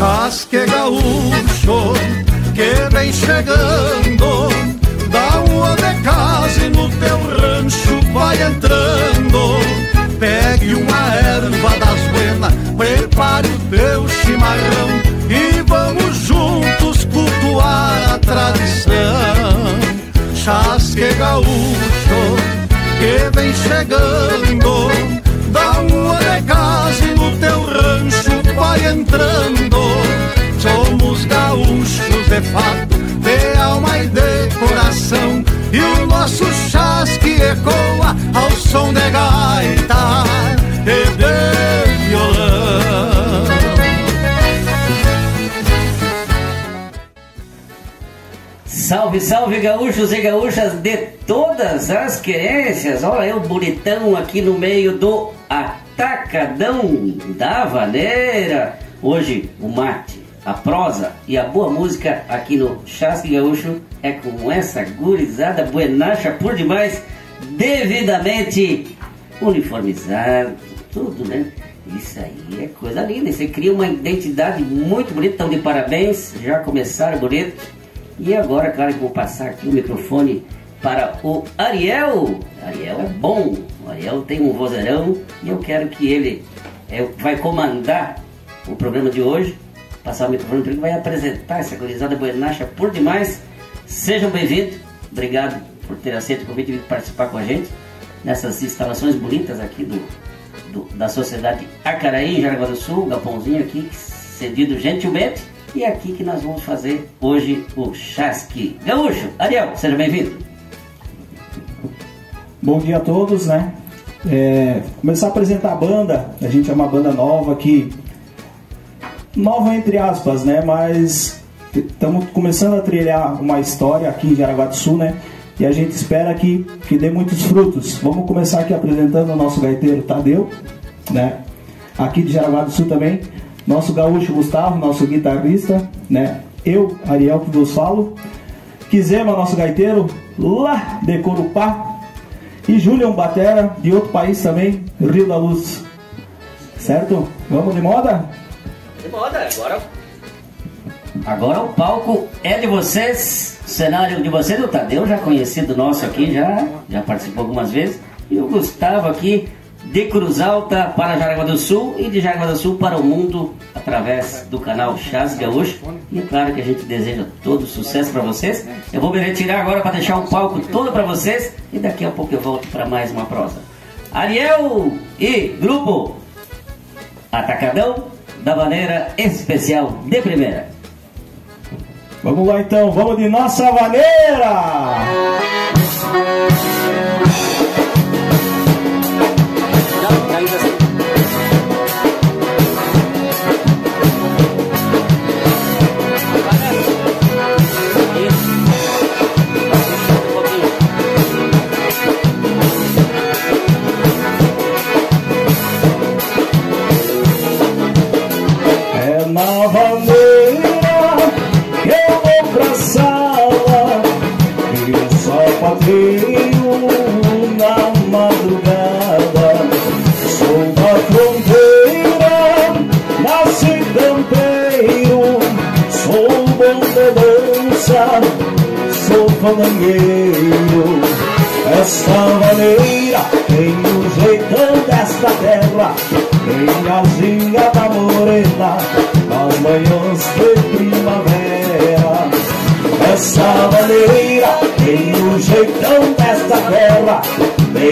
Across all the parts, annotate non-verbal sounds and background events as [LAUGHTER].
Chasque gaúcho que vem chegando Dá um de casa e no teu rancho vai entrando. Pegue uma erva das buenas, prepare o teu chimarrão E vamos juntos cultuar a tradição. Chasque gaúcho que vem chegando Dá uma de casa e no teu rancho entrando. Somos gaúchos de fato, de alma e de coração. E o nosso chasque ecoa ao som de gaita e de violão. Salve, salve gaúchos e gaúchas de todas as querências. Olha eu bonitão aqui no meio do atacadão da vaneira. Hoje o mate, a prosa e a boa música aqui no Chasque Gaúcho é com essa gurizada buenacha por demais, devidamente uniformizado, tudo, né? Isso aí é coisa linda. Você cria uma identidade muito bonita. Então, de parabéns. Já começaram bonito. E agora, claro, que vou passar aqui o microfone para o Ariel. Ariel é bom. Ariel tem um vozeirão e eu quero que ele é, vai comandar o programa de hoje. Passar o microfone para ele vai apresentar essa gurizada buenacha por demais. Sejam bem-vindos. Obrigado por ter aceito o convite e vir participar com a gente nessas instalações bonitas aqui do, do da Sociedade Acaraí, Jaraguá do Sul, galpãozinho aqui, cedido gentilmente. E é aqui que nós vamos fazer hoje o Chasque Gaúcho. Ariel, seja bem-vindo. Bom dia a todos, né? É, começar a apresentar a banda. A gente é uma banda nova aqui, nova entre aspas, né? Mas estamos começando a trilhar uma história aqui em Jaraguá do Sul, né? E a gente espera que, que dê muitos frutos. Vamos começar aqui apresentando o nosso gaiteiro Tadeu, né? Aqui de Jaraguá do Sul também. Nosso gaúcho Gustavo, nosso guitarrista, né? Eu, Ariel, que vos falo. Quisema, nosso gaiteiro, lá de Corupá. E Julian Batera, de outro país também, Rio da Luz. Certo? Vamos de moda? De moda, agora. Agora o palco é de vocês, o cenário de vocês, o Tadeu já conhecido nosso aqui, já, já participou algumas vezes. E o Gustavo aqui, de Cruz Alta para Jaraguá do Sul e de Jaraguá do Sul para o mundo através do canal Chás Gaúcho. E é claro que a gente deseja todo sucesso para vocês. Eu vou me retirar agora para deixar o palco todo para vocês e daqui a pouco eu volto para mais uma prosa. Ariel e grupo Atacadão da maneira especial de primeira. Vamos lá então, vamos de nossa maneira!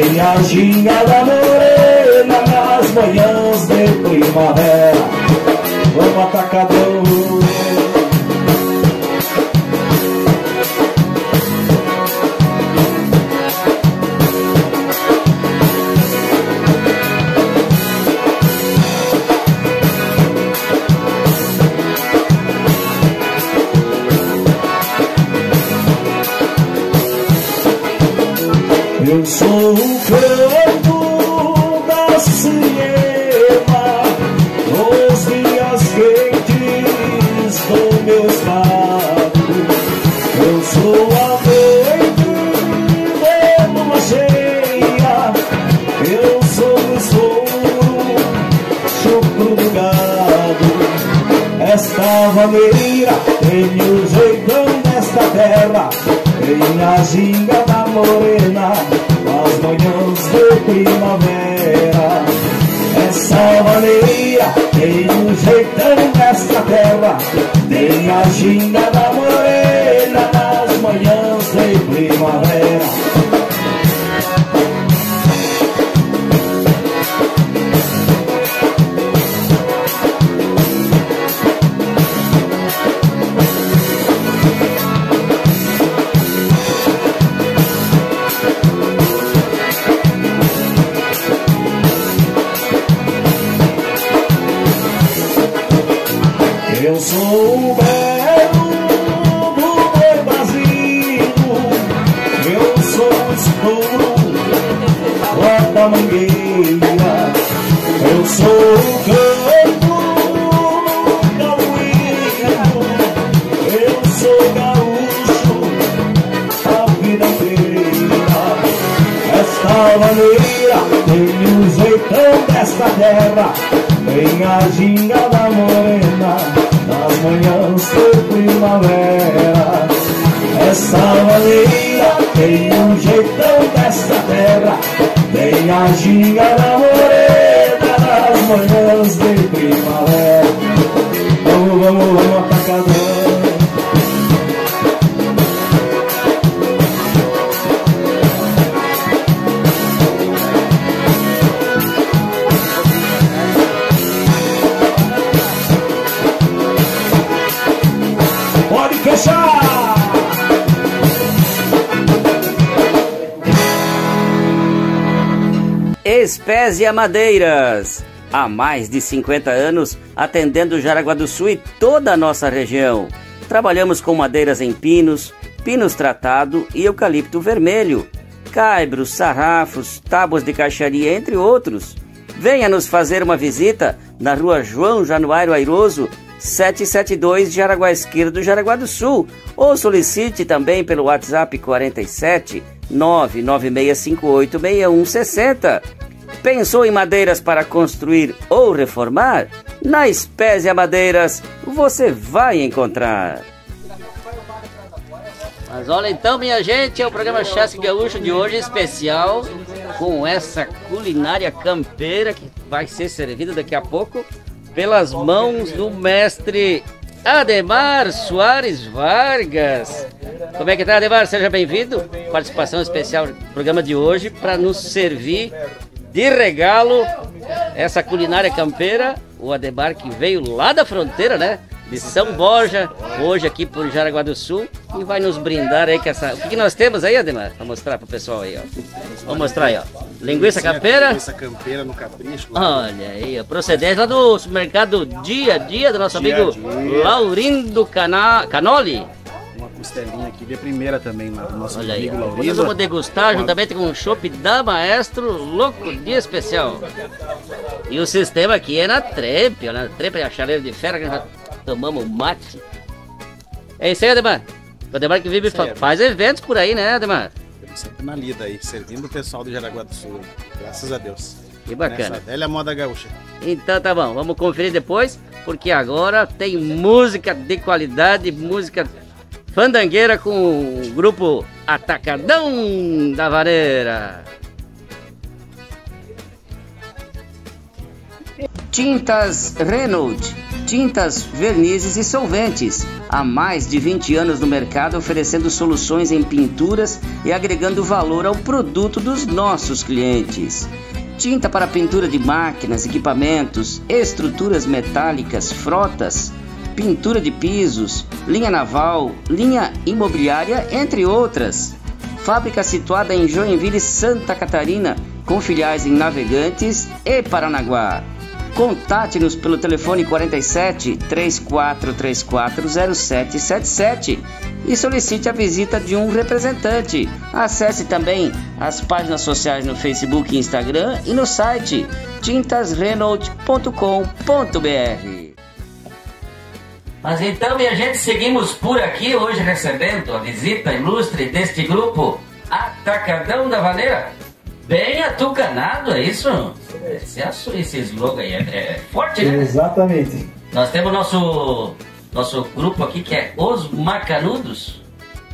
Tem a ginga da morena Nas manhãs de primavera terra Tem a ginga da morena As manhãs de primavera. Essa maneira tem o jeitão desta terra. Tem a ginga da morena Nas manhãs de primavera Espésia Madeiras. Há mais de 50 anos atendendo Jaraguá do Sul e toda a nossa região. Trabalhamos com madeiras em pinos, pinos tratado e eucalipto vermelho, caibros, sarrafos, tábuas de caixaria, entre outros. Venha nos fazer uma visita na rua João Januário Airoso, 772 Jaraguá Esquerdo, Jaraguá do Sul, ou solicite também pelo WhatsApp 47 996586160. Pensou em madeiras para construir ou reformar? Na Espésia Madeiras você vai encontrar. Mas olha então, minha gente, é o programa Chasque Gaúcho de hoje especial com essa culinária campeira que vai ser servida daqui a pouco pelas mãos do mestre Ademar Soares Vargas. Como é que tá, Ademar? Seja bem-vindo. Participação especial no programa de hoje para nos servir de regalo essa culinária campeira. O Ademar que veio lá da fronteira, né? De São Borja, hoje aqui por Jaraguá do Sul, e vai nos brindar aí com essa. O que, que nós temos aí, Ademar? Pra mostrar pro pessoal aí, ó. Vamos mostrar aí, ó. Linguiça campeira. Linguiça campeira no capricho. Olha aí, a procedência lá do supermercado Dia a Dia do nosso dia amigo dia. Laurindo Cana... Canoli costelinha aqui de primeira também lá, nosso Olha amigo aí, Laurindo. Nós vamos degustar juntamente com um chopp da Maestro, louco dia especial. E o sistema aqui é na trepe, olha, na trepe é a chaleira de ferro tomamos mate. É isso aí, Ademar. O Ademar que vive, fa faz eventos por aí, né, Ademar? Sempre na lida aí, servindo o pessoal do Jaraguá do Sul. Graças a Deus. Que bacana. Nessa velha moda gaúcha. Então tá bom, vamos conferir depois, porque agora tem música de qualidade, música Fandangueira com o grupo Atacadão da Vareira. Tintas Renault. Tintas, vernizes e solventes. Há mais de 20 anos no mercado oferecendo soluções em pinturas e agregando valor ao produto dos nossos clientes. Tinta para pintura de máquinas, equipamentos, estruturas metálicas, frotas pintura de pisos, linha naval, linha imobiliária, entre outras. Fábrica situada em Joinville, Santa Catarina, com filiais em Navegantes e Paranaguá. Contate-nos pelo telefone 47 3434 0777 e solicite a visita de um representante. Acesse também as páginas sociais no Facebook e Instagram e no site tintasrenault.com.br. Mas então, minha gente, seguimos por aqui hoje recebendo a visita ilustre deste grupo Atacadão da Vaneira. Bem atucanado, é isso? Esse, esse slogan aí é, é forte, né? Exatamente. Nós temos nosso nosso grupo aqui que é Os Macanudos.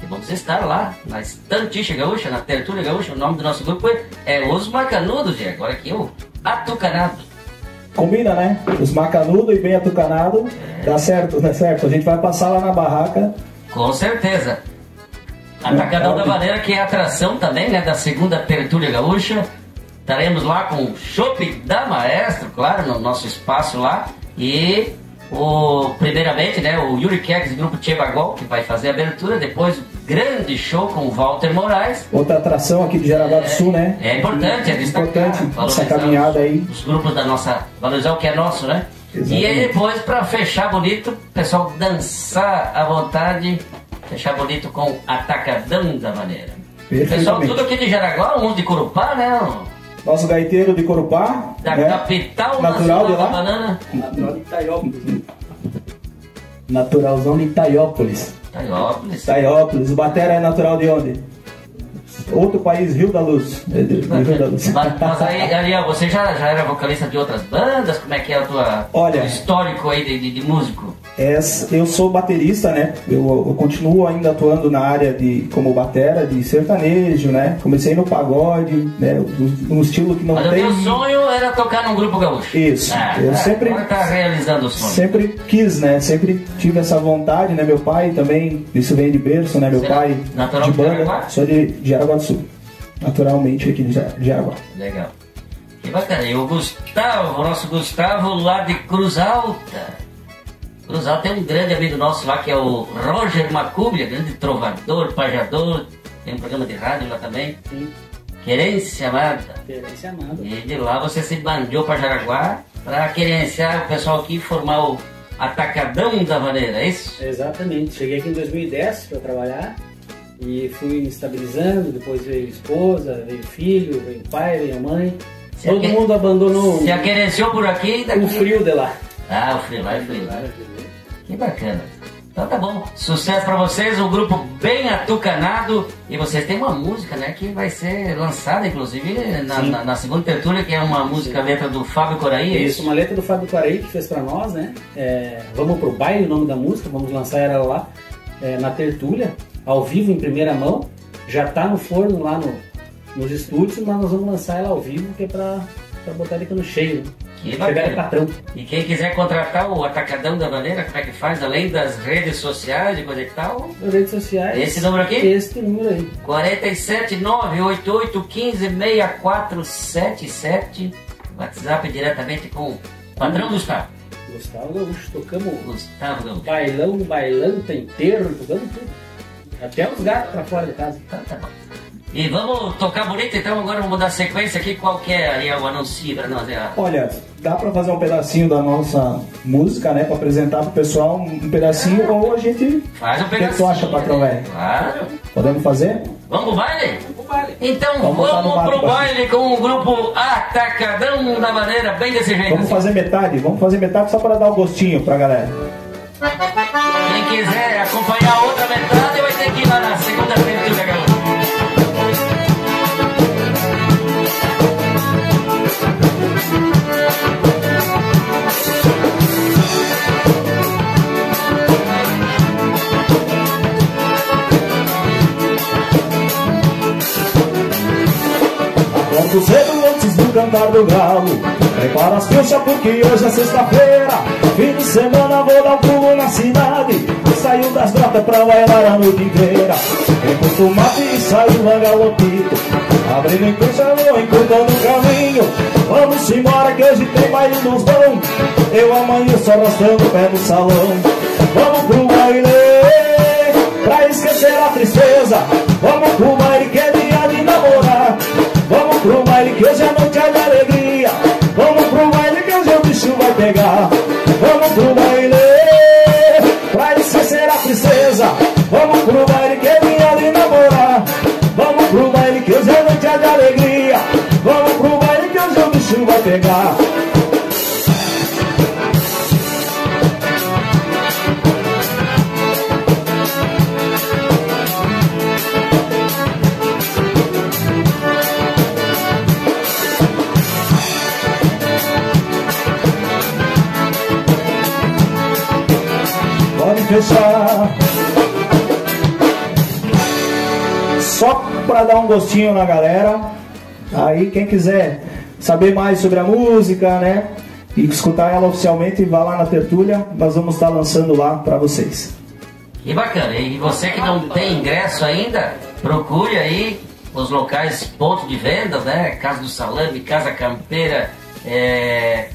E vamos estar lá na Estantixa Gaúcha, na Tertúlia Gaúcha. O nome do nosso grupo é Os Macanudos, e agora aqui é o Atucanado. Combina, né? Os macanudos e bem atucanado. Dá certo, dá certo. A gente vai passar lá na barraca. Com certeza. Atacadão da Vaneira, que é atração também, né? Da segunda Tertúlia Gaúcha. Estaremos lá com o Chopp da Maestro, claro, no nosso espaço lá. E o, primeiramente, né, o Yuri Kegs, grupo Chebagol, que vai fazer a abertura, depois o grande show com o Walter Moraes. Outra atração aqui de Jaraguá do Sul, né? É importante, é destacar, Importante essa caminhada os, aí. Os grupos da nossa, valorizar o que é nosso, né? E aí Exatamente. depois, pra fechar bonito, o pessoal dançar à vontade, fechar bonito com Atacadão da Maneira. Pessoal, tudo aqui de Jaraguá, um de Corupá, né? Nosso gaiteiro de Corupá. Da né? capital Natural de lá. banana. Natural de Itaiópolis. né? Naturalzão de Itaiópolis. Taiópolis. Itaiópolis. O Batera é natural de onde? Outro país, Rio da Luz. É de- de Rio da Luz. Mas, mas aí, Ariel, você já, já era vocalista de outras bandas? Como é que é o teu histórico aí de, de, de músico? Essa- eu sou baterista, né? Eu, eu continuo ainda atuando na área de como batera, de sertanejo, né? Comecei no pagode, né? Um, um estilo que não Mas o tem. teu sonho era tocar num grupo gaúcho. Isso. Ah, Eu ah, sempre- Agora tá realizando o sonho. Sempre quis, né? Sempre tive essa vontade, né? Meu pai também, isso vem de berço, né? Meu Você é pai de de banda, Jaraguá? sou de, de Jaraguá do Sul. Naturalmente aqui de de Jaraguá. Legal. Que bacana. E o Gustavo, o nosso Gustavo lá de Cruz Alta. Cruz Alta tem um grande amigo nosso lá que é o Roger Macubia, grande trovador, pajador. Tem um programa de rádio lá também. Sim, Querência Amada. referência amada. E de lá você se bandeou para Jaraguá para querenciar o pessoal aqui e formar o Atacadão da Maneira, é isso? Exatamente. Cheguei aqui em 2010 para trabalhar e fui me estabilizando. Depois veio esposa, veio filho, veio pai, veio mãe. Se Todo mundo abandonou Se aquerenciou por aqui, daqui... o frio de lá. Ah, o frio lá é frio. Que bacana. Então tá bom. Sucesso pra vocês, um grupo bem atucanado. E vocês têm uma música, né, que vai ser lançada, inclusive, na, Sim. na, na segunda tertúlia, que é uma música letra do Fábio Coraí, é Isso, uma letra do Fábio Quarei que fez pra nós, né? É, vamos pro baile, o nome da música, vamos lançar ela lá é, na Tertúlia, ao vivo, em primeira mão. Já tá no forno lá no, nos estúdios, mas nós vamos lançar ela ao vivo, que é pra, pra botar ele no cheio. Que de bacana. patrão. E quem quiser contratar o Atacadão da Maneira, como é que faz? Além das redes sociais e coisa e tal, redes sociais. Esse número aqui? Esse número aí. 47 988 15 6477. WhatsApp diretamente com o padrão Gustavo. Gustavo Gaúcho, tocamos Gustavo Gaúcho. bailão, bailão, tempero, tocamos tudo. Até os gatos pra fora de casa. Então tá bom. E vamos tocar bonito, então agora vamos dar sequência aqui. Qual que é aí o anúncio pra nós? É a- Olha, dá pra fazer um pedacinho da nossa música, né? Pra apresentar pro pessoal um pedacinho ou a gente. Faz um O que pedacinho. que tu acha, patrão velho? Claro. Podemos fazer? Vamos pro baile? Então Vamos vamos, mato, pro baile com o grupo Atacadão da Maneira, bem desse jeito. Vamos fazer metade? Vamos fazer metade só para dar o gostinho pra galera. Quem quiser acompanhar a Acordo cedo antes do cantar do galo. Prepara as fichas porque hoje é sexta-feira. Fim de semana vou dar um pulo na cidade. Saiu das grotas pra bailar a noite inteira. Enquanto o mate e saiu a galopito Abrindo encruça, vou encurtando o caminho. Vamos embora que hoje tem baile nos bons Eu amanhã só arrastando o pé no salão. Vamos pro baile Pra esquecer a tristeza. Vamos pro baile que que hoje é noite é de alegria. Vamos pro baile que hoje o bicho vai pegar. Vamos pro baile. Pra esquecer a tristeza Vamos pro baile que é dia de namorar. Vamos pro baile que hoje é noite é de alegria. Vamos pro baile que hoje o bicho vai pegar fechar. Só para dar um gostinho na galera. Aí quem quiser saber mais sobre a música, né? E escutar ela oficialmente, vá lá na Tertúlia. Nós vamos estar lançando lá para vocês. Que bacana. E você que não tem ingresso ainda, procure aí os locais ponto de venda, né? Casa do Salame, Casa Campeira, é...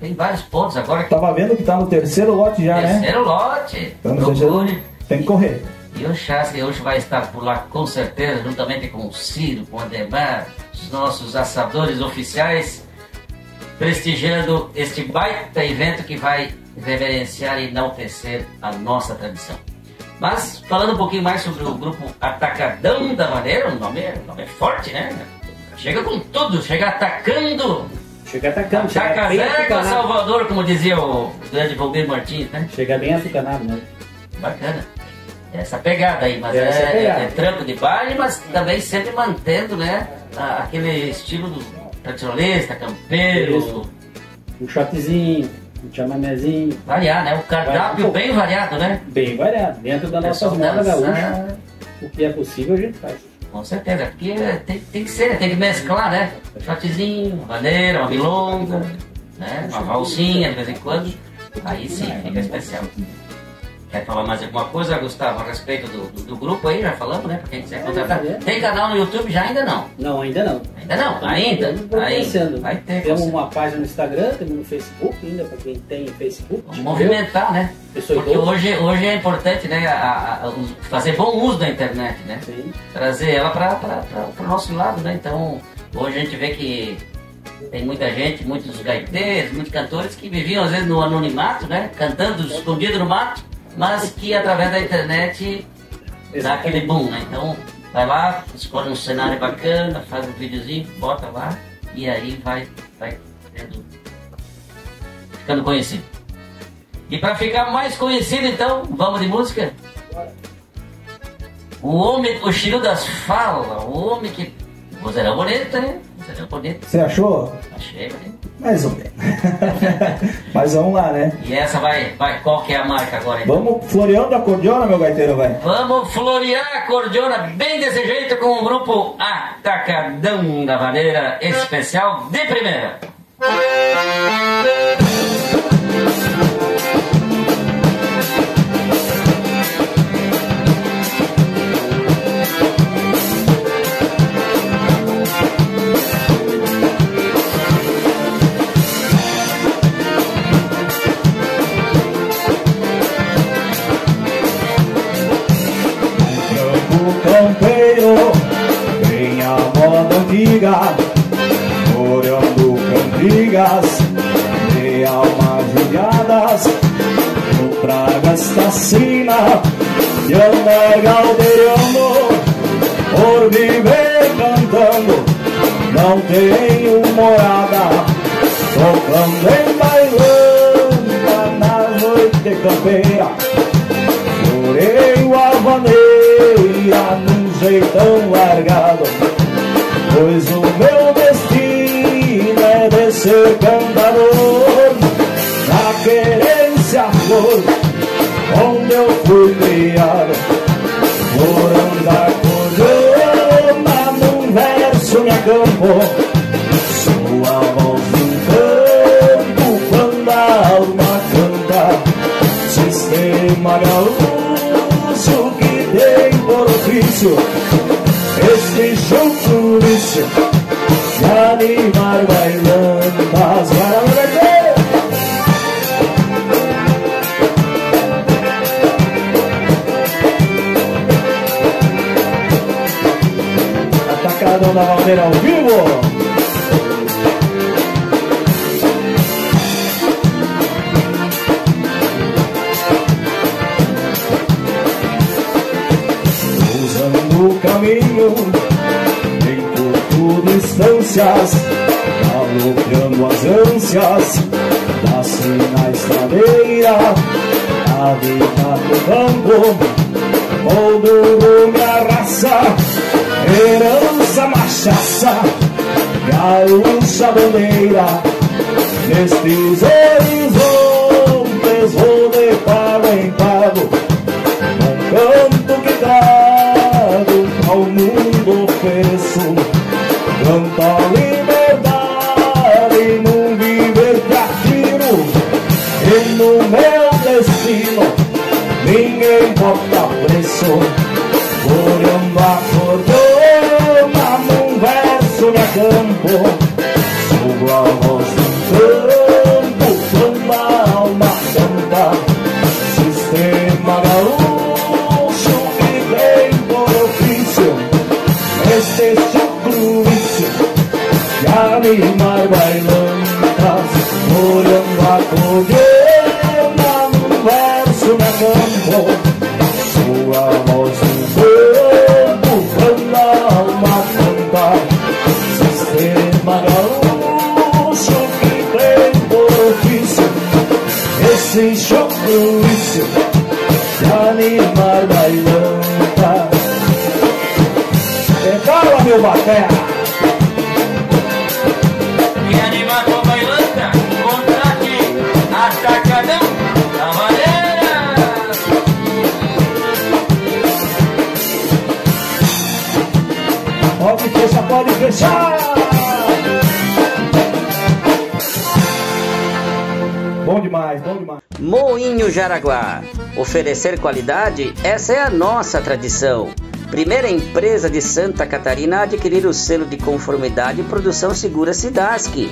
tem vários pontos agora. Que... Tava vendo que tá no terceiro lote já, terceiro né? Terceiro lote. Então, procure. Tem que correr. E o Chasque hoje vai estar por lá com certeza, juntamente com o Ciro, com o Ademar, os nossos assadores oficiais, prestigiando este baita evento que vai reverenciar e enaltecer a nossa tradição. Mas, falando um pouquinho mais sobre o grupo Atacadão da Madeira, o nome é, o nome é forte, né? Chega com tudo, chega atacando. Chega atacando, Ataca chega Salvador, como dizia o grande Valdir Martins, né? Chega bem açucanado, né? Bacana. Essa pegada aí, mas é, é, pegada. é, trampo de baile, mas também sempre mantendo, né? Aquele estilo do tradicionalista, campeiro. Isso. Um shotzinho, um chamanézinho. Variar, né? O cardápio bem variado, né? Bem variado. Dentro da nossa moda gaúcha, o que é possível a gente faz. Com certeza, porque tem, tem que ser, tem que mesclar, né? Shotzinho, uma madeira, uma milonga, né? Uma valsinha de vez em quando. Aí sim, fica especial. Quer falar mais alguma coisa, Gustavo, a respeito do, do, do grupo aí? Já falamos, né? Pra quem quiser contratar. Tem canal no YouTube já? Ainda não? Não, ainda não. Ainda não? Ainda? Ainda. Vai ter. Temos uma página no Instagram, temos no Facebook ainda, pra quem tem Facebook. Vamos movimentar, né? Porque hoje, hoje é importante, né? A, a, fazer bom uso da internet, né? Sim. Trazer ela para o nosso lado, né? Então, hoje a gente vê que tem muita gente, muitos gaiteiros, muitos cantores que viviam às vezes no anonimato, né? Cantando escondido no mato mas que através da internet dá aquele boom, né? Então vai lá, escolhe um cenário bacana, faz um videozinho, bota lá e aí vai, vai tendo, ficando conhecido. E para ficar mais conhecido então, vamos de música? O homem, o estilo das falas, o homem que. Vozeirão bonito, né? Vozeirão bonito. Você achou? Achei bonito. Mais ou menos. [LAUGHS] Mas vamos lá, né? E essa vai, vai, qual que é a marca agora? Então? Vamos floreando a cordiona, meu gaiteiro, vai. Vamos florear a cordiona bem desse jeito com o grupo Atacadão da Madeira Especial de Primeira. Antiga, orando cantigas de almas judiadas, no pragas sina, e andar galdeirando, por viver cantando, não tenho morada, tocando em bailando na noite campeira, chorei a maneira num jeitão largado pois o meu destino é de ser cantador na querência flor onde eu fui criado por andar corona num verso me acampo sua voz no campo quando a alma canta sistema gaúcho que tem por ofício animar bailando as guaranas Atacadão da Valdeira ao vivo distâncias, galopeando as ânsias da sina estradeira, a vida do campo, todo minha herança machaça, gaúcha bandeira, nestes horizontes ninguém bota preço. Olhando acordeão, num verso de campo, Decala, meu batera! E animar com a bailanta, contrate Atacadão Cavaleira. Pode fechar, pode fechar! Bom demais, bom demais. Moinho Jaraguá. Oferecer qualidade, essa é a nossa tradição. Primeira empresa de Santa Catarina a adquirir o selo de conformidade e produção segura Sidaski.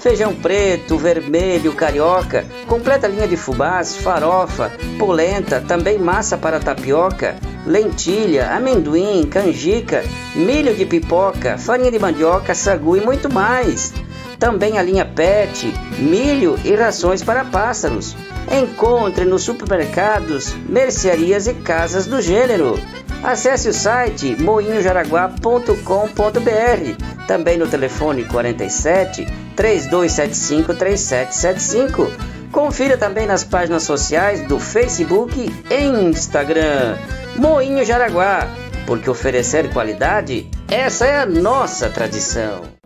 Feijão preto, vermelho, carioca, completa linha de fubás, farofa, polenta, também massa para tapioca, lentilha, amendoim, canjica, milho de pipoca, farinha de mandioca, sagu e muito mais. Também a linha PET, milho e rações para pássaros. Encontre nos supermercados, mercearias e casas do gênero. Acesse o site moinhojaraguá.com.br, também no telefone 47 3275 3775. Confira também nas páginas sociais do Facebook e Instagram. Moinho Jaraguá, porque oferecer qualidade, essa é a nossa tradição.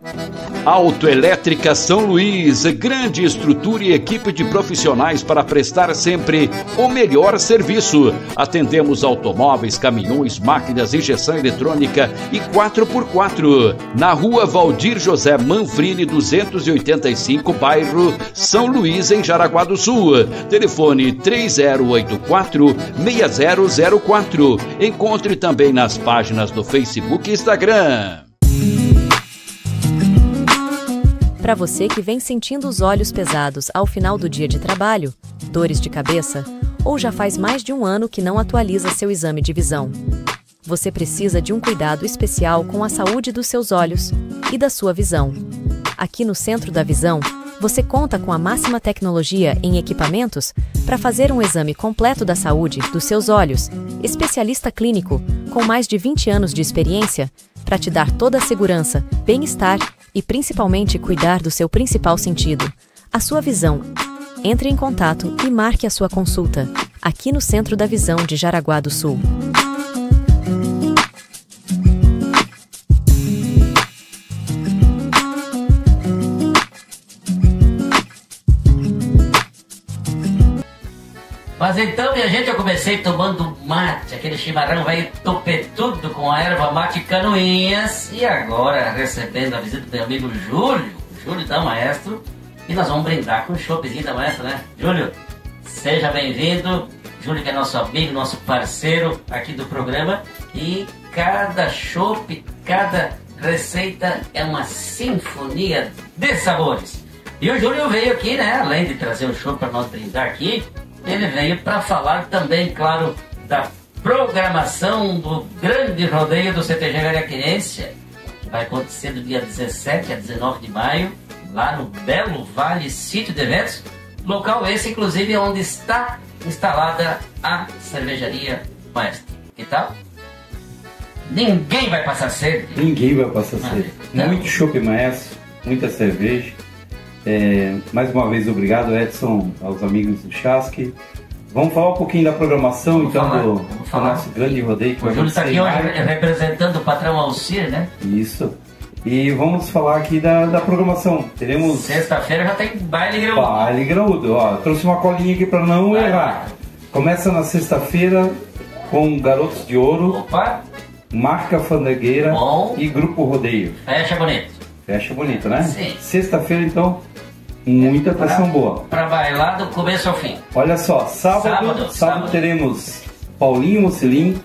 Autoelétrica São Luís, grande estrutura e equipe de profissionais para prestar sempre o melhor serviço. Atendemos automóveis, caminhões, máquinas, injeção eletrônica e 4x4. Na rua Valdir José Manfrini, 285, bairro São Luís, em Jaraguá do Sul. Telefone 3084-6004. Encontre também nas páginas do Facebook e Instagram. Para você que vem sentindo os olhos pesados ao final do dia de trabalho, dores de cabeça, ou já faz mais de um ano que não atualiza seu exame de visão. Você precisa de um cuidado especial com a saúde dos seus olhos e da sua visão. Aqui no Centro da Visão, você conta com a máxima tecnologia em equipamentos para fazer um exame completo da saúde dos seus olhos, especialista clínico com mais de 20 anos de experiência para te dar toda a segurança, bem-estar e principalmente cuidar do seu principal sentido, a sua visão. Entre em contato e marque a sua consulta, aqui no Centro da Visão de Jaraguá do Sul. Mas então, minha gente, eu comecei tomando mate, aquele chimarrão velho topetudo com a erva mate canoinhas. E agora, recebendo a visita do meu amigo Júlio, Júlio da Maestro, e nós vamos brindar com o choppzinho da Maestro, né? Júlio, seja bem-vindo. Júlio que é nosso amigo, nosso parceiro aqui do programa. E cada chopp, cada receita é uma sinfonia de sabores. E o Júlio veio aqui, né? Além de trazer o chopp para nós brindar aqui, ele veio para falar também, claro, da programação do grande rodeio do CTG Velhaquenência, que vai acontecer do dia 17 a 19 de maio, lá no Belo Vale Sítio de Eventos, local esse, inclusive, onde está instalada a cervejaria Maestro. Que tal? Ninguém vai passar sede. Ninguém vai passar sede. Não. Muito chopp maestro, muita cerveja. É, mais uma vez, obrigado, Edson, aos amigos do Chasque. Vamos falar um pouquinho da programação, Vamos então, falar, do, do falar. nosso grande rodeio. que O Júlio está aqui hoje representando o patrão Alcir, né? Isso. E vamos falar aqui da, da programação. Teremos Sexta-feira já tem baile grão. baile graúdo. Ó, trouxe uma colinha aqui para não Vai, errar. Começa na sexta-feira com Garotos de Ouro, Opa, Marca Fandangueira Bom. e Grupo Rodeio. fecha bonito. Fecha bonito, né? Sim. Sexta-feira, então, Muita atração boa. Pra bailar do começo ao fim. Olha só, sábado, Sábado, sábado, sábado. teremos Paulinho aí.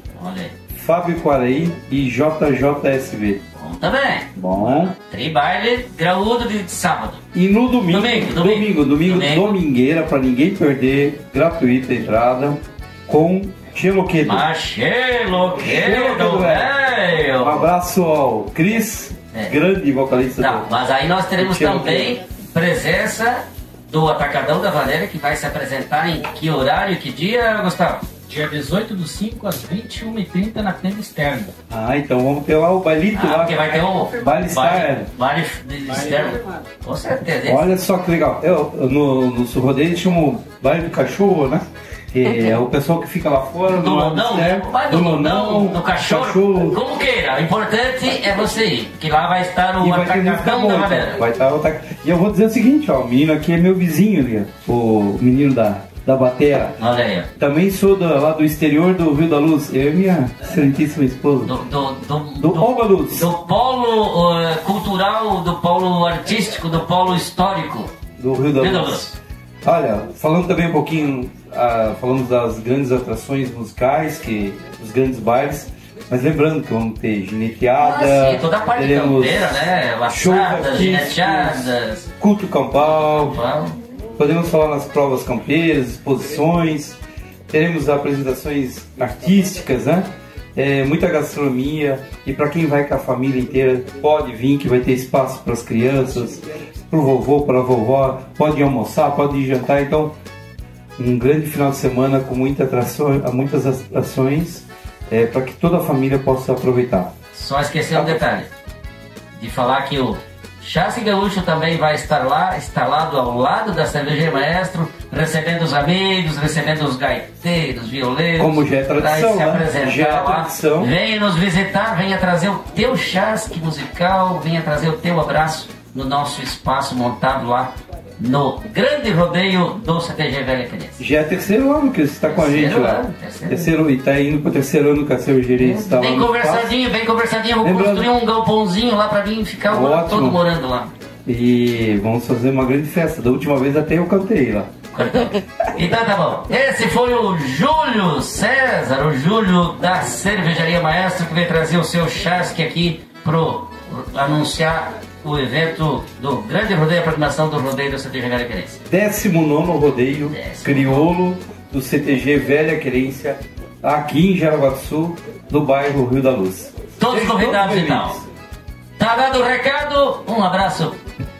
Fábio Quaraí e JJSV. Bom também. Bom. Tem baile graúdo de sábado. E no domingo, Domingo, domingo, domingo. domingo, domingueira, para ninguém perder, gratuita entrada, com Cheloquedo. Machelo, que Cheloquedo, velho. Um abraço ao Cris, É. grande vocalista Não, do... mas aí nós teremos também presença do Atacadão da Valéria, que vai se apresentar em que horário, que dia, Gustavo? Dia 18 do 5 às 21h30 na tenda externa. Ah, então vamos ter lá o bailito Ah, lá. porque vai ter o Baile Star. Baile externo. Com certeza. Olha só que legal. Eu, no, no Surrodeio eles chamam baile do cachorro, né? Que é o pessoal que fica lá fora, Do externo, né? Vai do do cachorro. cachorro. Como queira. O importante é você ir, porque lá vai estar o Atacadão da então. Valéria. Vai estar o ataca- E eu vou dizer o seguinte, ó, o menino aqui é meu vizinho ali, o menino da, da Batera. Olha aí. Também sou da- lá do exterior do Rio da Luz. Eu e minha excelentíssima esposa. Do, do, do, Do Alba Luz. do polo eh, cultural, do polo artístico, do polo histórico. Do Rio da Rio da Luz. Luz. Olha, falando também um pouquinho, ah, falamos das grandes atrações musicais, que os grandes bailes, mas lembrando que vamos ter gineteada, Ah, sim, toda a parte teremos campeira, né? Laçadas, gineteadas. culto campal, podemos falar nas provas campeiras, exposições, teremos apresentações artísticas, né? É, muita gastronomia e para quem vai com a família inteira pode vir que vai ter espaço para as crianças, para o vovô, para a vovó, pode ir almoçar, pode ir jantar, então um grande final de semana com muita atração, muitas atrações para que toda a família possa aproveitar. Só esqueci um detalhe. De falar que o Chassi Gaúcho também vai estar lá, instalado ao lado da cervejaria Maestro, recebendo os amigos, recebendo os gaiteiros, violeiros. Como já é tradição, se né? apresentar Já é lá. tradição. Venha nos visitar, venha trazer o teu chasque musical, venha trazer o teu abraço no nosso espaço montado lá no grande rodeio do CTG Velha Querência. Já é terceiro ano que você está com a gente lá. ano, terceiro Terceiro, e está indo para o terceiro ano que a cervejaria está lá Bem conversadinho, bem conversadinho. Vou Lembrando- construir um galpãozinho lá pra mim ficar o ano todo morando lá. E vamos fazer uma grande festa. Da última vez até eu cantei lá. [LAUGHS] Então tá bom. Esse foi o Júlio César, o Júlio da Cervejaria Maestro, que veio trazer o seu chasque aqui pro anunciar o evento do grande rodeio, a programação do rodeio do CTG Velha Querência. 19 rodeio Décimo crioulo do CTG Velha Querência, aqui em Jaraguá do Sul, no bairro Rio da Luz. Todos convidados então. Tá dado o recado, um abraço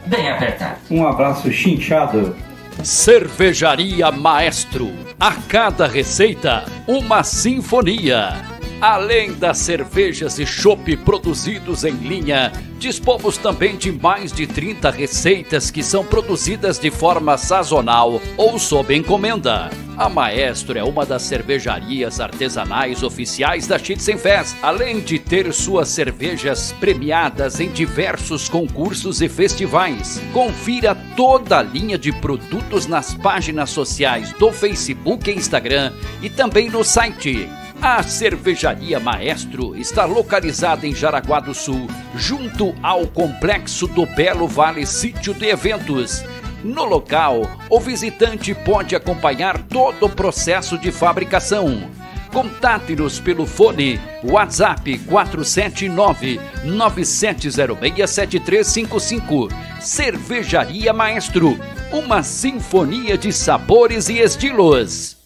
bem apertado. Um abraço chinchado. Cervejaria Maestro. A cada receita, uma sinfonia. Além das cervejas e chopp produzidos em linha, dispomos também de mais de 30 receitas que são produzidas de forma sazonal ou sob encomenda. A Maestro é uma das cervejarias artesanais oficiais da Schützenfest, além de ter suas cervejas premiadas em diversos concursos e festivais. Confira toda a linha de produtos nas páginas sociais do Facebook e Instagram e também no site. A Cervejaria Maestro está localizada em Jaraguá do Sul, junto ao complexo do Belo Vale Sítio de Eventos. No local, o visitante pode acompanhar todo o processo de fabricação. Contate-nos pelo fone WhatsApp 479-9706-7355. Cervejaria Maestro, uma sinfonia de sabores e estilos.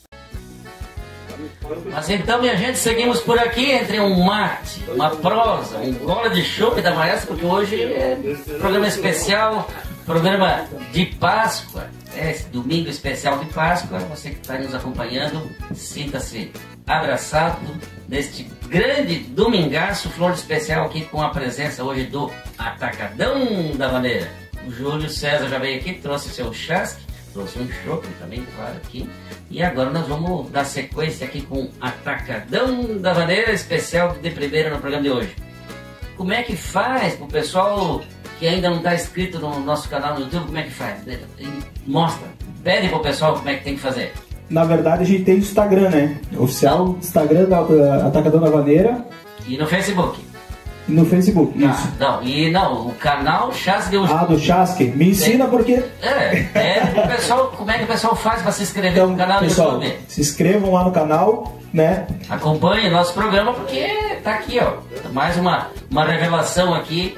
Mas então, minha gente, seguimos por aqui entre um mate, uma prosa, um gola de chope da maestra, porque hoje é programa especial, programa de Páscoa, é esse domingo especial de Páscoa. Você que está nos acompanhando, sinta-se abraçado neste grande domingaço, flor especial aqui com a presença hoje do Atacadão da Maneira. O Júlio César já veio aqui, trouxe seu chasque, trouxe um chope também, claro, aqui. E agora nós vamos dar sequência aqui com Atacadão da Maneira, especial de primeira no programa de hoje. Como é que faz pro pessoal que ainda não está inscrito no nosso canal no YouTube, como é que faz? Mostra, pede pro pessoal como é que tem que fazer. Na verdade, a gente tem o Instagram, né? Oficial Instagram da Atacadão da Vaneira. E no Facebook. No Facebook, isso. Não, e não, o canal Chas Gaúcho. Ah, do Chasque. Me ensina porque. É, é, o pessoal, como é que o pessoal faz para se inscrever no canal do Então, Pessoal, YouTube? se inscrevam lá no canal, né? Acompanhe nosso programa porque tá aqui, ó. Mais uma, uma revelação aqui.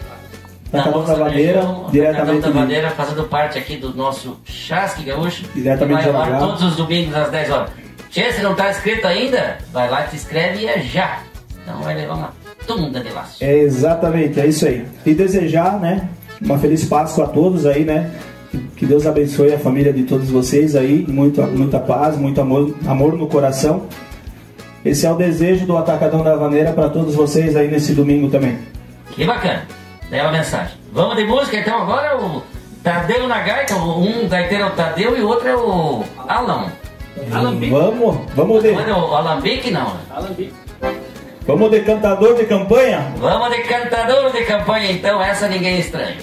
Da Bandeira, região, diretamente de- Bandeira, fazendo parte aqui do nosso Chasque Gaúcho. Diretamente que vai ao ar todos os domingos às 10 horas. Tchê, se não tá inscrito ainda, vai lá se inscreve e é já. Então vai levar uma tunda de laço. É exatamente, é isso aí. E desejar, né? Uma feliz Páscoa a todos aí, né? Que- Deus abençoe a família de todos vocês aí, muita, muita paz, muito amor, amor no coração. Esse é o desejo do Atacadão da Vaneira para todos vocês aí nesse domingo também. Que bacana. Bela mensagem. Vamos de música então agora o Tadeu na gaita, um gaiteiro é o Tadeu e o outro é o Alan. Vamos, vamos de, Não é o Alambique não. Vamos de cantador de campanha. Vamos de cantador de campanha então, essa ninguém estranha.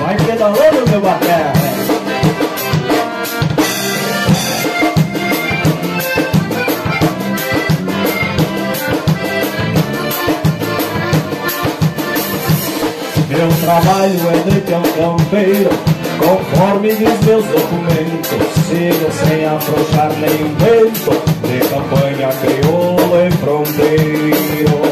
Vai pedalando, meu baté. Meu trabalho é de campeiro, conforme diz meus documentos. Sigo sem afrouxar nenhum vento, de campanha crioulo e fronteiro.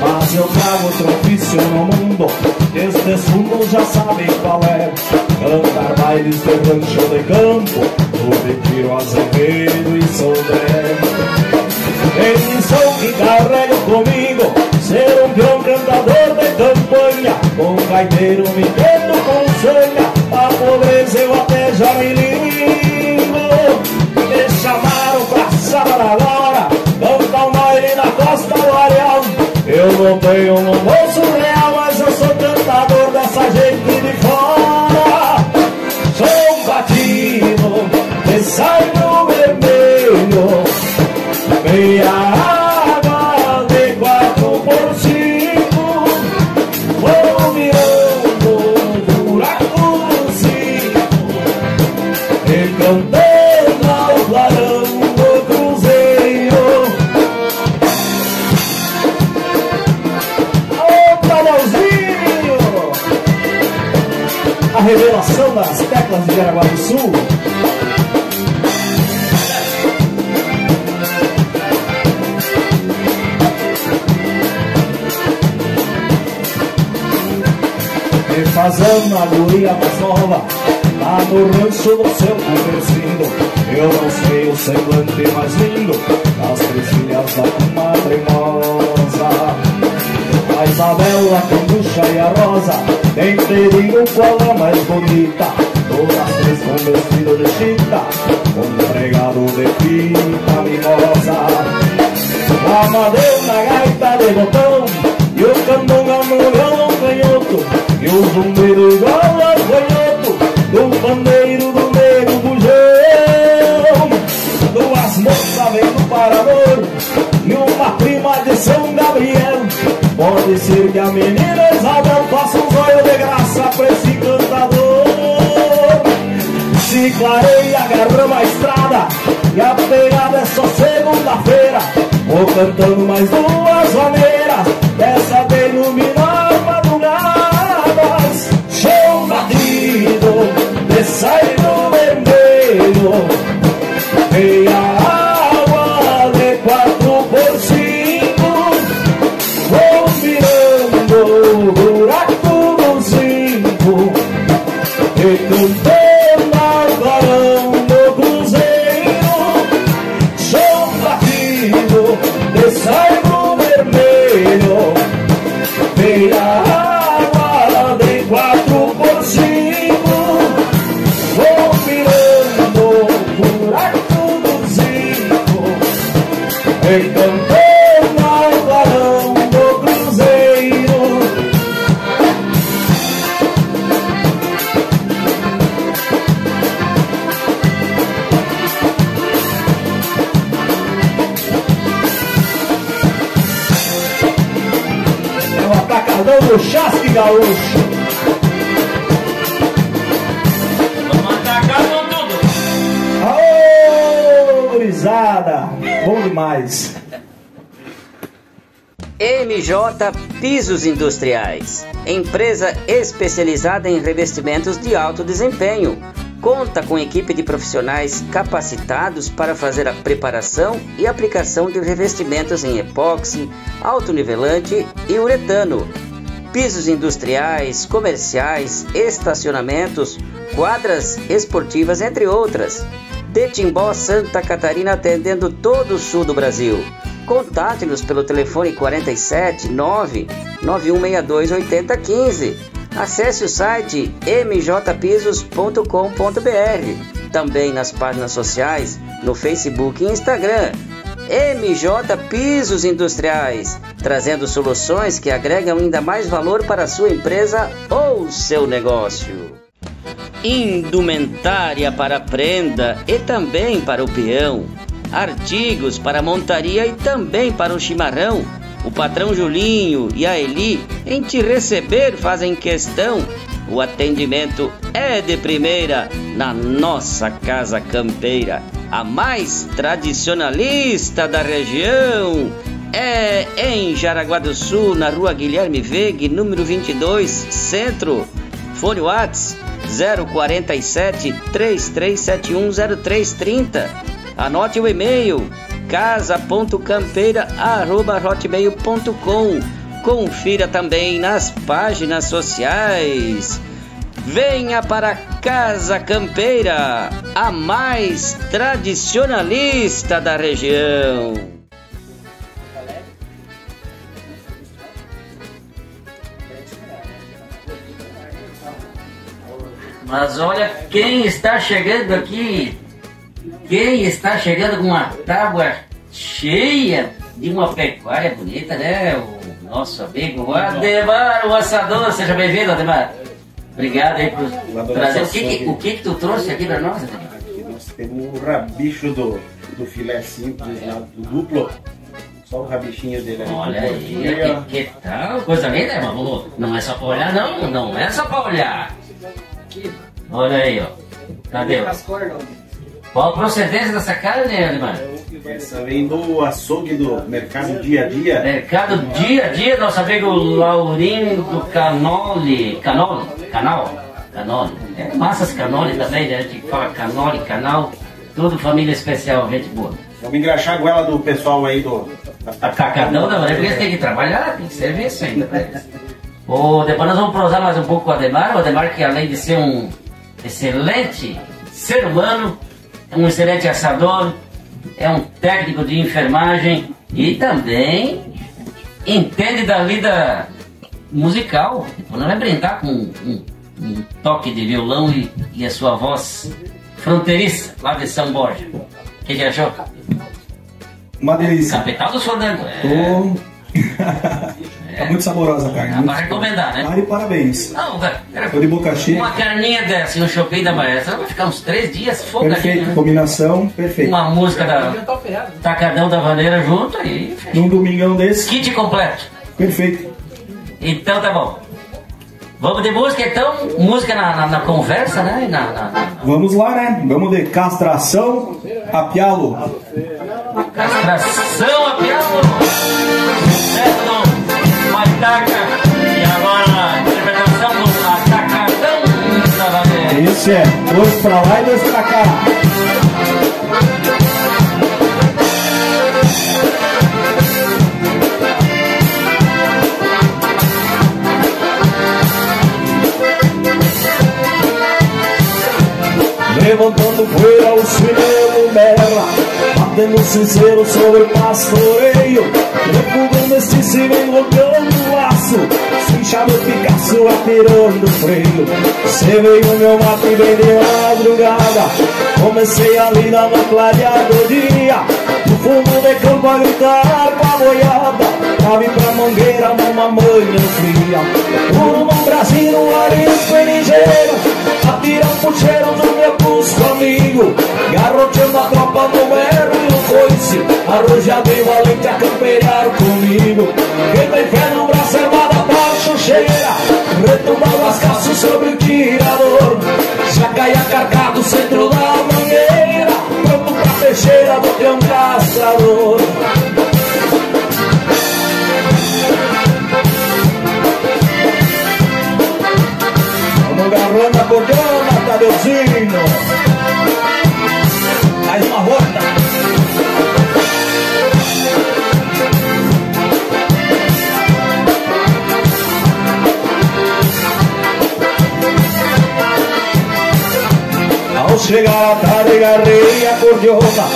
Mas eu trago outro ofício no mundo, estes fundos já sabem qual é. Cantar bailes de rancho de campo, do retiro Azevedo e Sodré. Em missão que carrego comigo Ser um peão cantador de campanha Com gaiteiro me Digo qual é a mais bonita? Todas três com vestido de chita Com pregado de fita mimosa. O Amadeu na gaita de botão E o candonga no violão canhoto E o zumbido igual a canhoto Do pandeiro do nego bujão. Duas moças vem do Parador E uma prima de São Gabriel. Pode ser que a menina Isabel Faça um zóio graça pra esse cantador se clareia, agarramos a estrada. E a pegada é só segunda-feira. Vou cantando mais duas maneiras. Dessa de iluminar madrugadas Chão batido, de saído MJ Pisos Industriais, empresa especializada em revestimentos de alto desempenho. Conta com equipe de profissionais capacitados para fazer a preparação e aplicação de revestimentos em epóxi, alto nivelante e uretano. Pisos industriais, comerciais, estacionamentos, quadras esportivas, entre outras. De Timbó, Santa Catarina, atendendo todo o sul do Brasil. Contate-nos pelo telefone 47 9 9162 8015. Acesse o site mjpisos.com.br. Também nas páginas sociais, no Facebook e Instagram. MJ Pisos Industriais, trazendo soluções que agregam ainda mais valor para a sua empresa ou seu negócio. Indumentária para prenda e também para o peão artigos para montaria e também para o chimarrão. O patrão Julinho e a Eli, em te receber, fazem questão. O atendimento é de primeira na nossa casa campeira, a mais tradicionalista da região. É em Jaraguá do Sul, na rua Guilherme Vegue, número 22, centro. Fone Whats 047 3371 0330 Anote o e-mail casa.campeira.hotmail.com Confira também nas páginas sociais. Venha para Casa Campeira, a mais tradicionalista da região. Mas olha quem está chegando aqui quem está chegando com uma tábua cheia de uma pecuária bonita, né? O nosso amigo Ademar, o assador. Seja bem-vindo, Ademar. Obrigado aí por trazer. O que, que, o que, que tu trouxe aqui para nós, Ademar? Aqui nós temos o rabicho do, do filé simples lá, do duplo. Só o rabichinho dele ali. Olha aí, que, que tal? Coisa linda, irmão. Não é só para olhar, não. Não é só para olhar. Olha aí, ó. Cadê? Qual a procedência dessa carne, Alemar? Essa vem do açougue do Mercado Dia a Dia. Mercado Dia a Dia, nosso amigo Laurindo Canoli. Canoli? Canal? Canoli. É massas Canoli também, né? A gente fala Canoli, Canal. Tudo família especial, gente boa. Vamos engraxar a goela do pessoal aí do. Da Maria, porque eles têm que trabalhar, tem que serviço ainda pra eles. [LAUGHS] O, depois nós vamos prosar mais um pouco com o Ademar. O Ademar, que além de ser um excelente ser humano, é um excelente assador, é um técnico de enfermagem e também entende da vida musical. Não vai brincar com um, um toque de violão e, e, a sua voz fronteiriça lá de São Borja. O que, que achou? Uma delícia. Capital do Sodango. É. [LAUGHS] Tá muito saborosa a carne. Dá pra recomendar, né? Mário, parabéns. Não, cara. Tô de boca cheia. Uma carninha dessa no shopping da Maestra vai ficar uns três dias fogo Perfeito, né? combinação, perfeito. Uma música da Tacadão da Vaneira junto aí. Num domingão desse. Kit completo. Perfeito. Então tá bom. Vamos de música então? Música na, na, na conversa, né? Na, na, Vamos lá, né? Vamos de castração a pialo. Castração a pialo. Ataca e agora interpretação do Atacadão Vaneira. Isso é, dois pra lá e dois pra cá. Levantando poeira o sino berra Batendo sincero sobre o pastoreio Refugando este civil volcando o laço Sem chave Picasso atirando o freio. Você veio meu mato e vem de madrugada Comecei a lida no clarear do dia. No fundo de campo a gritar com a boiada Cabe pra mangueira numa manhã fria. Puro no Brasil, no arisco e ligeiro Atira o puxeiro do meu cusco amigo Garroteando a tropa no berro e no coice Arrojado e valente a campear comigo. Quem tem fé no braço armado a chucheira Retumbando as calças sobre o tirador. Já cai a carcado centro da mangueira. Pronto pra peixeira, botei um matador. Vamos agarrando a cordiona, Tadeuzinho. Mais uma volta. Ao chegar a tarde, agarrei a cordiona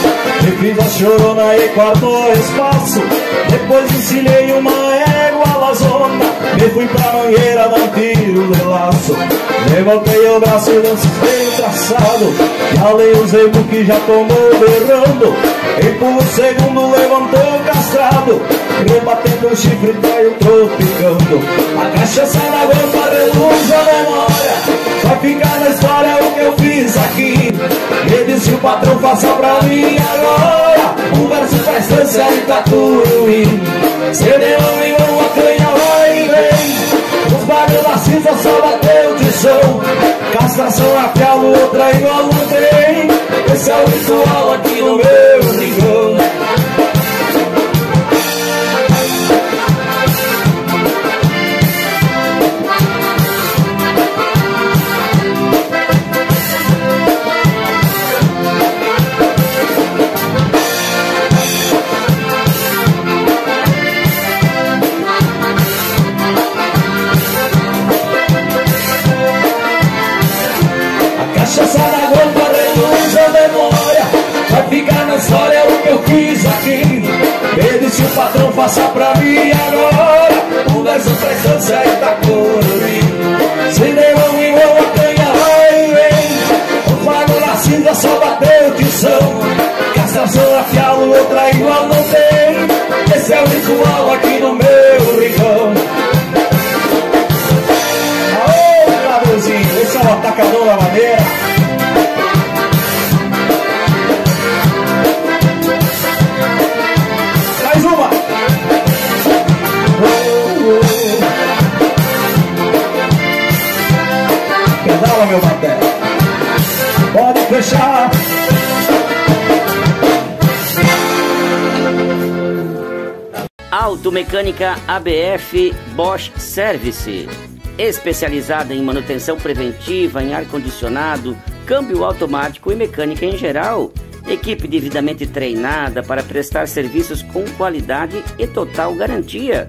Me fiz a chorona e quartou espaço Depois ensinei uma égua lazona Me fui pra mangueira, não tiro de laço. Levantei o braço e lancei o traçado Jalei o zebo que já tomou berrando E por um segundo levantou o castrado Rebatendo o chifre, vai o tropicando A cachaça na guampa reluz a memória Vai ficar na história o que eu fiz aqui. E disse o patrão, faça pra mim agora. Um verso pra estância e Tatuí. Cereão e uma canha vai e vem. Os barulhos da cinza só bateu de som. Castração a pialo, outra igual não tem Esse é o ritual aqui no meu rincão patrão faça pra mim agora. Um verso estância e tá colorido Cinema igual a canha vai e vem O mago na cinza só bateu tição Castração afiado, outra igual não tem. Esse é o ritual aqui Automecânica ABF Bosch Service. Especializada em manutenção preventiva em ar-condicionado, câmbio automático e mecânica em geral. Equipe devidamente treinada para prestar serviços com qualidade e total garantia.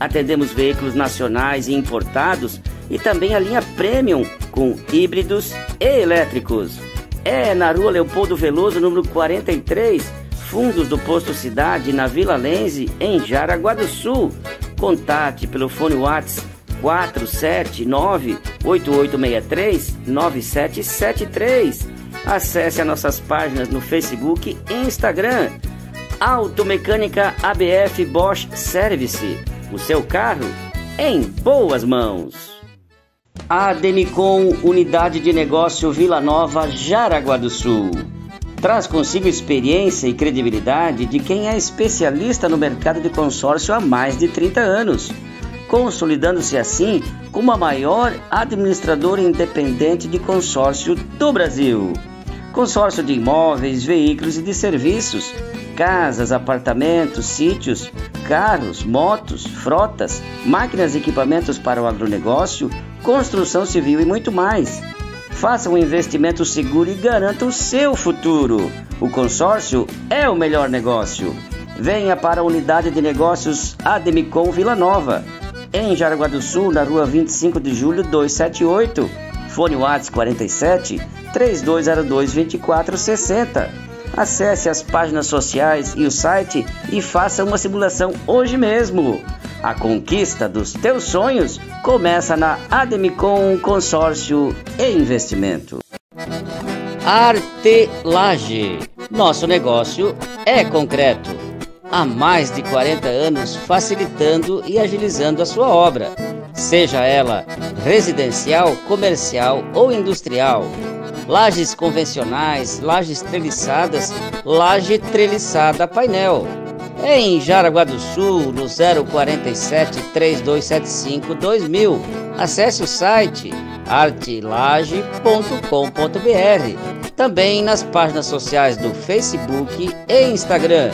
Atendemos veículos nacionais e importados e também a linha Premium com híbridos e elétricos. É na rua Leopoldo Veloso, número 43, fundos do Posto Cidade, na Vila Lense, em Jaraguá do Sul. Contate pelo fone WhatsApp 479-8863-9773. Acesse as nossas páginas no Facebook e Instagram. Automecânica ABF Bosch Service. O seu carro em boas mãos. A Demicon Unidade de Negócio Vila Nova, Jaraguá do Sul. Traz consigo experiência e credibilidade de quem é especialista no mercado de consórcio há mais de 30 anos consolidando-se assim como a maior administradora independente de consórcio do Brasil. Consórcio de imóveis, veículos e de serviços, casas, apartamentos, sítios, carros, motos, frotas, máquinas e equipamentos para o agronegócio, construção civil e muito mais. Faça um investimento seguro e garanta o seu futuro. O consórcio é o melhor negócio. Venha para a unidade de negócios Ademicon Vila Nova em Jaraguá do Sul, na rua 25 de julho 278. Fone WhatsApp 47 3202 2460. Acesse as páginas sociais e o site e faça uma simulação hoje mesmo. A conquista dos teus sonhos começa na Ademicon Consórcio e Investimento. Artelage. Nosso negócio é concreto há mais de 40 anos facilitando e agilizando a sua obra, seja ela residencial, comercial ou industrial. Lajes convencionais, lajes treliçadas, laje treliçada painel. Em Jaraguá do Sul, no 047 3275 2000. Acesse o site artelage.com.br. Também nas páginas sociais do Facebook e Instagram.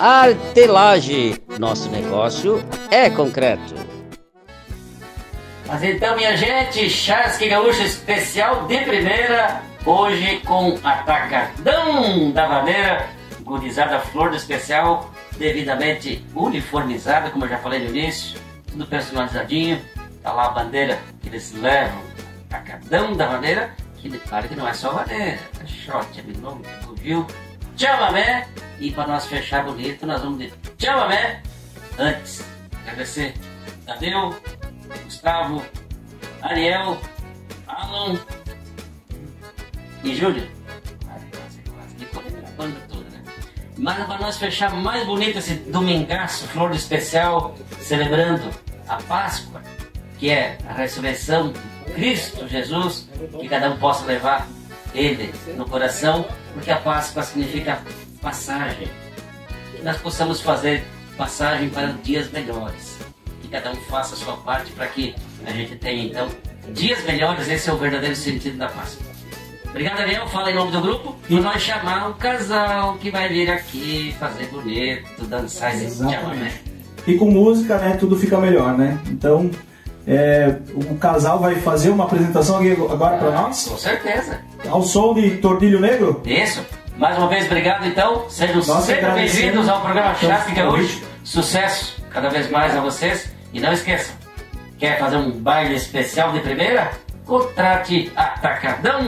Artelage. Nosso negócio é concreto. Mas então, minha gente, Chasque Gaúcho especial de primeira, hoje com Atacadão da Vaneira, gurizada flor do especial, devidamente uniformizada, como eu já falei no início, tudo personalizadinho. Tá lá a bandeira que eles levam, Atacadão da Vaneira, que claro que não é só vaneira, é shot, é milonga, viu? Chamamé, e para nós fechar bonito, nós vamos de chamamé antes. Agradecer Tadeu, Gustavo, Ariel, Alan e Júlio. Mas para nós fechar mais bonito esse domingaço, flor especial, celebrando a Páscoa, que é a ressurreição de Cristo Jesus, que cada um possa levar ele no coração, porque a Páscoa significa passagem. Que nós possamos fazer passagem para dias melhores. Que cada um faça a sua parte para que a gente tenha então dias melhores. Esse é o verdadeiro sentido da Páscoa. Obrigado, Ariel. Fala em nome do grupo. E nós chamar o casal que vai vir aqui fazer bonito, dançar esse chamamé. E com música, né, tudo fica melhor, né? Então, é, o casal vai fazer uma apresentação aqui agora para nós? Com certeza. Ao som de Tordilho Negro? Isso. Mais uma vez, obrigado então. Sejam Nossa, sempre bem-vindos ao programa Chasque Gaúcho. Sucesso cada vez mais a vocês. E não esqueçam, quer fazer um baile especial de primeira? Contrate Atacadão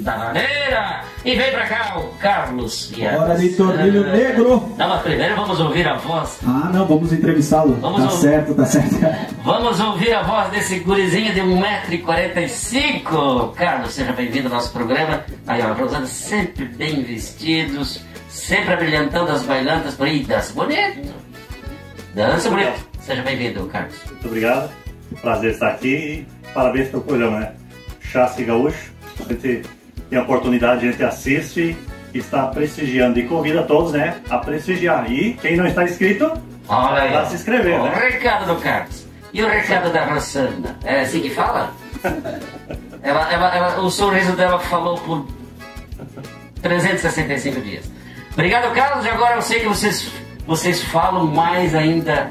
da Maneira e vem pra cá o Carlos e a Hora de Tornilho Negro. Não, mas primeiro vamos ouvir a voz. Ah, não, vamos entrevistá-lo. Tá ou... certo, tá certo. [LAUGHS] Vamos ouvir a voz desse gurizinho de 1,45m. Carlos, seja bem-vindo ao nosso programa. Aí, ó, Rosana, sempre bem vestidos, sempre abrilhantando as bailantas por aí. Dança bonito. Dança bonito. Seja bem-vindo, Carlos. Muito obrigado. Prazer estar aqui parabéns pelo programa, né? Chasque Gaúcho. A gente tem a oportunidade, a gente assiste e está prestigiando. E convida todos, né, a prestigiar. E quem não está inscrito, Olha aí, vai se inscrever, o né? recado do Carlos. E o recado da Rosana? É assim que fala? [LAUGHS] ela, ela, ela, o sorriso dela falou por 365 dias. Obrigado, Carlos. E agora eu sei que vocês, vocês falam mais ainda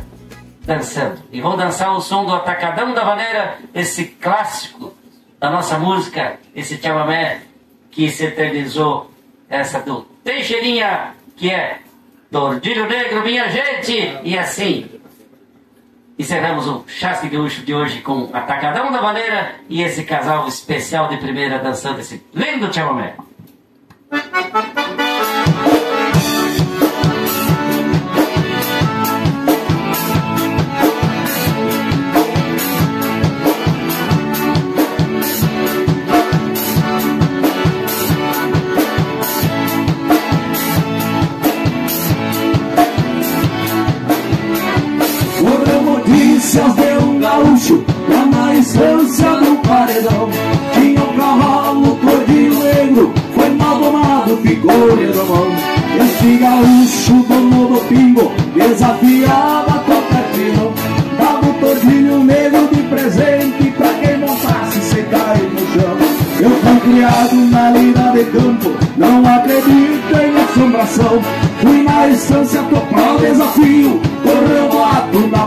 dançando. E vão dançar o som do Atacadão da Vaneira, esse clássico da nossa música, esse chamamé que se eternizou, essa do Teixeirinha, que é Tordilho Negro, minha gente! E assim, encerramos o Chasque Gaúcho de hoje com Atacadão da Vaneira e esse casal especial de primeira dançando esse lindo chamamé. Notícias de um gaúcho lá na estância do paredão. Tinha um cavalo tordinho negro, foi mal domado, ficou mão. Esse gaúcho, dono do pingo, desafiava qualquer pilão. Dava o tordilho negro de presente pra quem montasse sem cair no chão. Eu fui criado na lida de campo, não acredito em assombração. Fui na estância topar o desafio,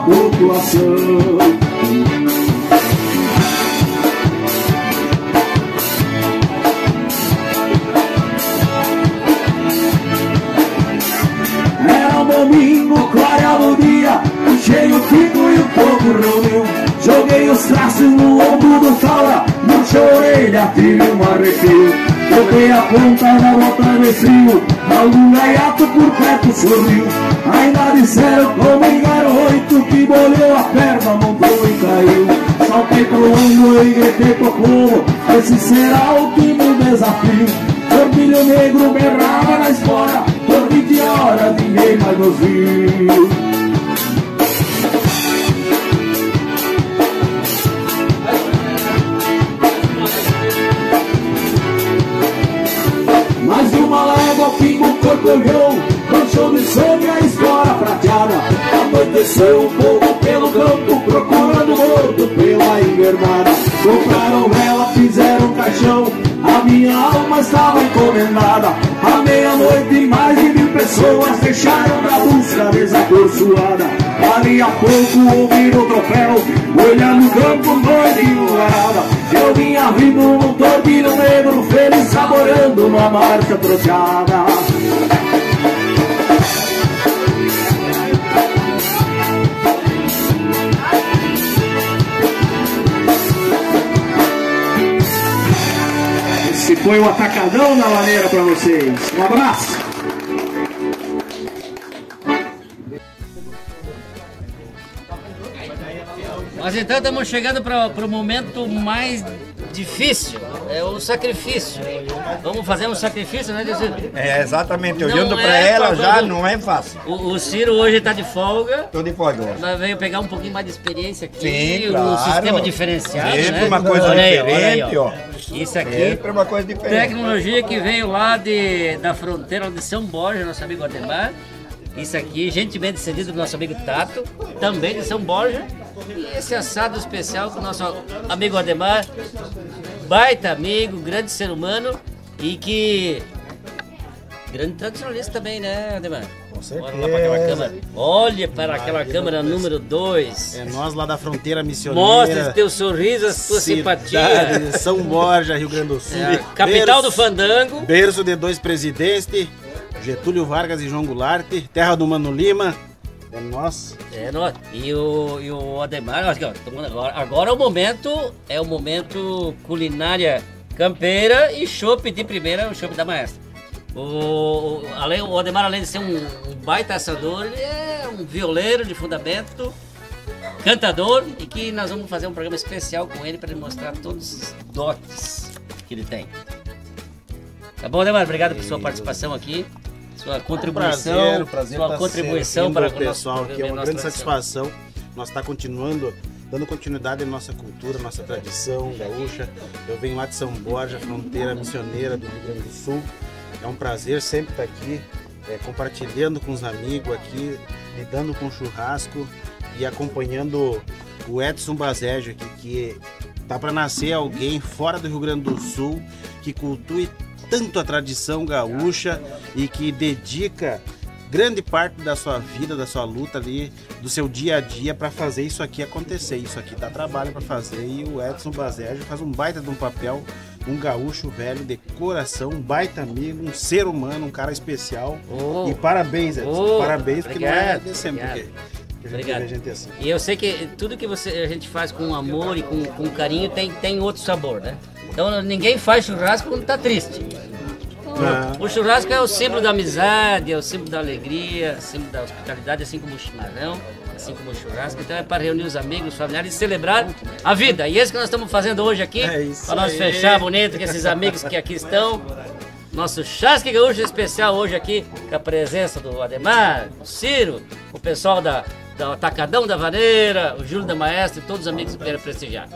população. Era um domingo, clareava o dia, cheio o pico e o povo reuniu. Joguei os traços no ombro do Faura, murcha a orelha, tive um arrepio. Toquei a ponta da bota no frio, algum gaiato por perto sorriu. Ainda disseram como em garoto que bolhou a perna, montou e caiu. Saltei pro ombro e gritei pro povo, esse será o último desafio. Corbilho negro berrava na espora, por 20 horas ninguém mais nos viu. Prateada. desceu um pouco pelo campo, procurando morto pela invernada. Compraram vela, fizeram caixão, a minha alma estava encomendada. À meia-noite, mais de mil pessoas deixaram na busca desacorçoada. Ali a pouco ouviram o troféu, olhando o campo, noite enluarada. Eu vinha vindo num tordilho negro, feliz saboreando uma marcha troteada. Esse foi o atacadão na maneira para vocês. Um abraço. Mas então estamos chegando para o momento mais difícil, é o sacrifício. Vamos fazer um sacrifício, né, Ciro? É, exatamente. Olhando é pra ela já não é fácil. O, o Ciro hoje está de folga. Tô de folga hoje. Nós veio pegar um pouquinho mais de experiência aqui, Sim, claro. sistema diferenciado, Sempre né? uma coisa Olha aí, olha aí, diferente, ó. Isso aqui, Sempre uma coisa diferente. tecnologia que veio lá de, da fronteira de São Borja, nosso amigo Ademar. Isso aqui, gentilmente cedido do nosso amigo Tato, também de São Borja. E esse assado especial com o nosso amigo Ademar, baita amigo, grande ser humano e que. Grande tradicionalista também, né, Ademar? Com certeza. Olha lá para aquela câmera. Olha para aquela câmera número 2. É nós lá da fronteira missioneira. Mostra teu sorriso, a Cidade simpatia. São Borja, Rio Grande do Sul. É, capital do fandango. Berço de dois presidentes, Getúlio Vargas e João Goulart, terra do Mano Lima. É nós. É, nós. E o, e o Ademar, agora, agora é o momento, é o momento culinária campeira e chopp de primeira, o chopp da maestra. O, além, o Ademar, além de ser um, um baita assador, ele é um violeiro de fundamento, cantador, e que nós vamos fazer um programa especial com ele para ele mostrar todos os dotes que ele tem. Tá bom, Ademar? Obrigado por sua participação aqui. Sua contribuição, Prazer, prazer sua tá contribuição para o pessoal aqui. É uma grande tradição. satisfação. Nós está continuando, dando continuidade à nossa cultura, nossa tradição gaúcha. Eu venho lá de São Borja, fronteira missioneira do Rio Grande do Sul. É um prazer sempre estar aqui, é, compartilhando com os amigos aqui, lidando com churrasco e acompanhando o Edson Bazégio aqui, que tá para nascer alguém fora do Rio Grande do Sul que cultue tanto a tradição gaúcha e que dedica grande parte da sua vida, da sua luta ali, do seu dia a dia para fazer isso aqui acontecer. Isso aqui dá trabalho para fazer e o Edson Bazégio faz um baita de um papel, um gaúcho velho de coração, um baita amigo, um ser humano, um cara especial. Oh. E parabéns, Edson. Oh, parabéns, porque não é obrigado, de sempre obrigado. que, que a gente Obrigado. assim. E eu sei que tudo que você, a gente faz com amor e com, com carinho tem, tem outro sabor, né? Então ninguém faz churrasco quando tá triste. Ah. O churrasco é o símbolo da amizade, é o símbolo da alegria, é símbolo da hospitalidade, assim como o chimarrão, assim como o churrasco. Então é para reunir os amigos, os familiares e celebrar a vida. E é esse que nós estamos fazendo hoje aqui, é para nós aí. fechar bonito com esses amigos que aqui estão. Nosso Chasque Gaúcho especial hoje aqui, com a presença do Ademar, do Ciro, o pessoal da, da Atacadão da Vaneira, o Júlio da Maestra e todos os amigos que vieram prestigiar.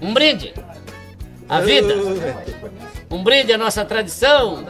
Um brinde! A vida! Um brinde à nossa tradição!